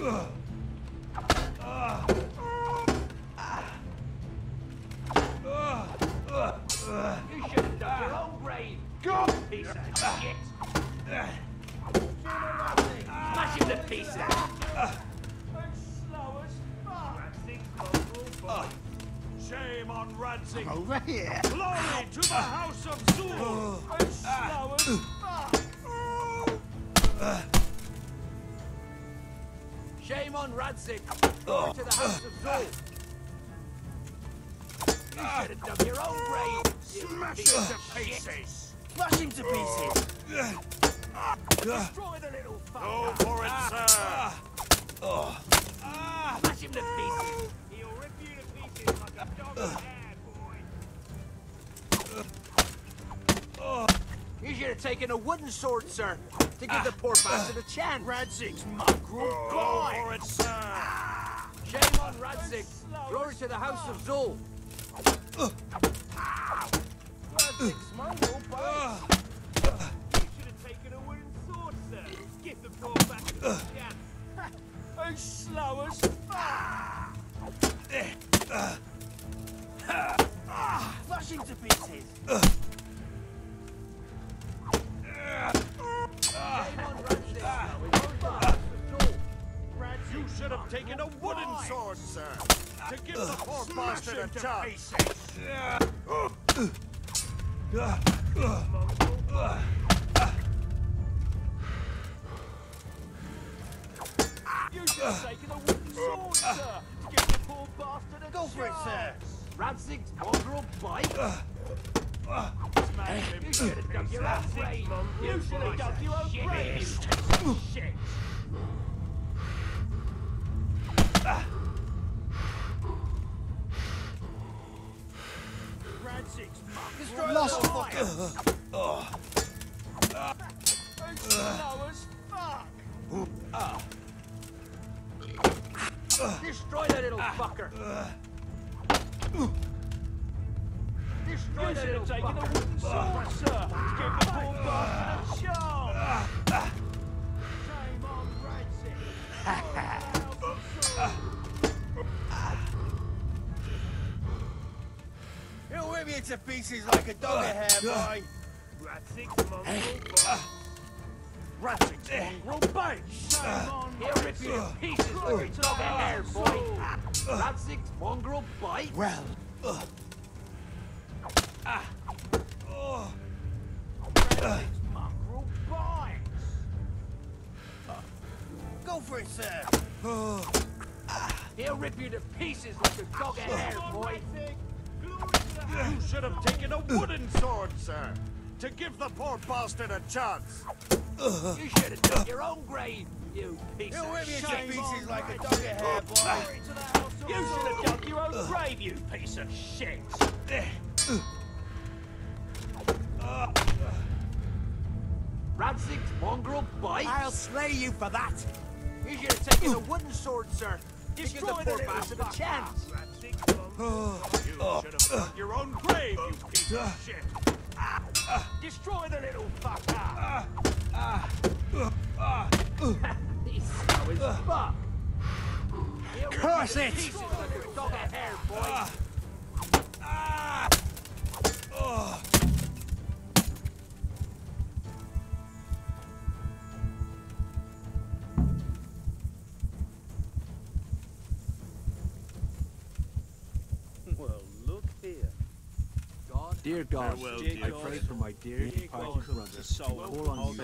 You should dug your own grave. Go! Piece of shit. Smash him to pieces. Shame on Radzig! Over here. Glory to the House of Zoul! Shame on Radzig. To the House of Zoul. You should have dug your own grave. Smash it to pieces! Smash him to pieces. Destroy the little fucker. Go for it, ah. sir! Ah. Ah. Smash him to pieces. He'll rip you to pieces like a dog You should have taken a wooden sword, sir, to give the poor bastard a chance. Radzig's mongrel Go oh, boy. for it, ah. sir! Shame on Radzig. Glory to the House of Zoul. Radzig's mongrel boy. Ah. Ah. You should have taken a wooden sword, sir. Give the poor bastard a chance. And slow as fuck! Him to pieces. Have taken a wooden sword, sir, to give the poor bastard a chance. You should have taken a wooden sword, sir, to give the poor bastard a Go for it, sir. Radzig's mongrel bite. You should have dug your own grave. You should have dug your own grave, you shit. Radzig's mongrel Lost boy. Slow as fuck. Destroy that little fucker. Destroy You that little have taken a wooden sword, sir, give the poor bastard a chance. Shame on Radzig. He'll ah. ah. rip you to pieces like a dog hair, boy. Radzig's mongrel Radzig's mongrel bite. Shame on He'll rip you to pieces like a dog of hair, boy. Radzig's mongrel bite. Well, Radzig's mongrel bites. Go for it, sir. He'll rip you to pieces like a dog of hair, boy. You should have taken a wooden sword, sir, to give the poor bastard a chance. You should have dug your own grave, you piece of you to shit. pieces like a dog hair, boy. You should have dug your own grave, you piece of shit. Radzig's mongrel bite. I'll slay you for that. You should have taken a wooden sword, sir, to give the Destroy the poor little bastard a fucker. chance. Radzig's. You should have dug your own grave, you piece of shit. Destroy the little fucker. He's slow as fuck. He'll rip you Curse to it. pieces a dog of hair, boy. Dear God, Farewell, I dear pray for my dear departed brother. call on you